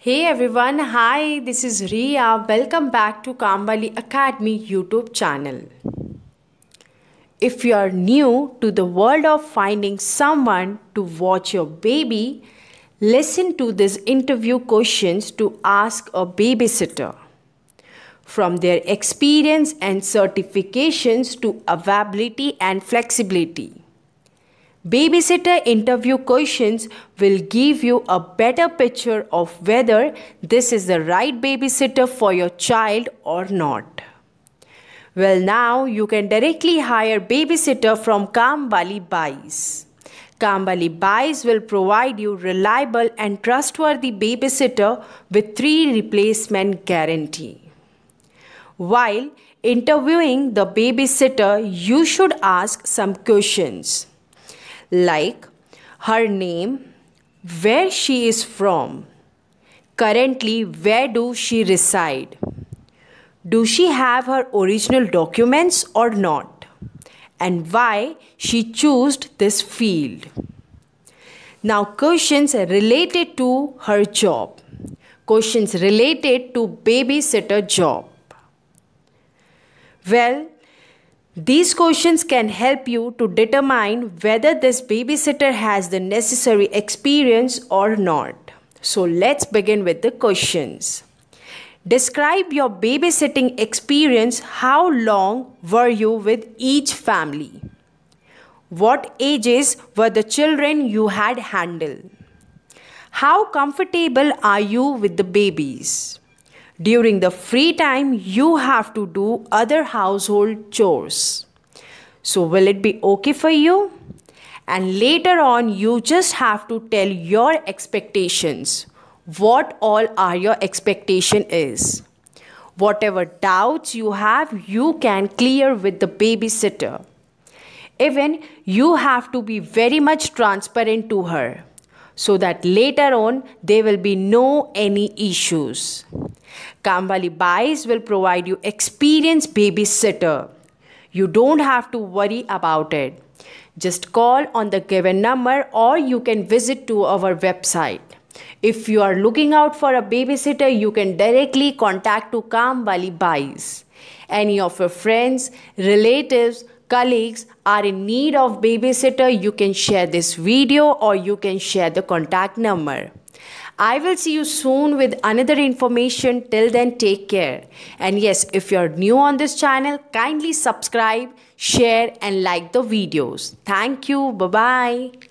Hey everyone, hi, this is Ria. Welcome back to Kaamwali Academy YouTube channel. If you are new to the world of finding someone to watch your baby, listen to these interview questions to ask a babysitter. From their experience and certifications to availability and flexibility. Babysitter interview questions will give you a better picture of whether this is the right babysitter for your child or not. Well, now you can directly hire babysitter from Kaamwali Bais. Kaamwali Bais will provide you reliable and trustworthy babysitter with three replacement guarantee. While interviewing the babysitter, you should ask some questions like her name, where she is from, currently where do she reside, do she have her original documents or not, and why she chose this field. Now questions related to her job. Questions related to babysitter job. Well, these questions can help you to determine whether this babysitter has the necessary experience or not. So let's begin with the questions. Describe your babysitting experience. How long were you with each family? What ages were the children you had handled? How comfortable are you with the babies? During the free time, you have to do other household chores. So, will it be okay for you? And later on, you just have to tell your expectations. What all are your expectation is. Whatever doubts you have, you can clear with the babysitter. Even you have to be very much transparent to her so that later on there will be no any issues. Kaamwali Bais will provide you experienced babysitter. You don't have to worry about it. Just call on the given number or you can visit to our website. If you are looking out for a babysitter, you can directly contact to Kaamwali Bais. Any of your friends, relatives, colleagues are in need of babysitter, you can share this video or you can share the contact number. I will see you soon with another information. Till then, take care. And yes, if you're new on this channel, kindly subscribe, share, and like the videos. Thank you. Bye bye.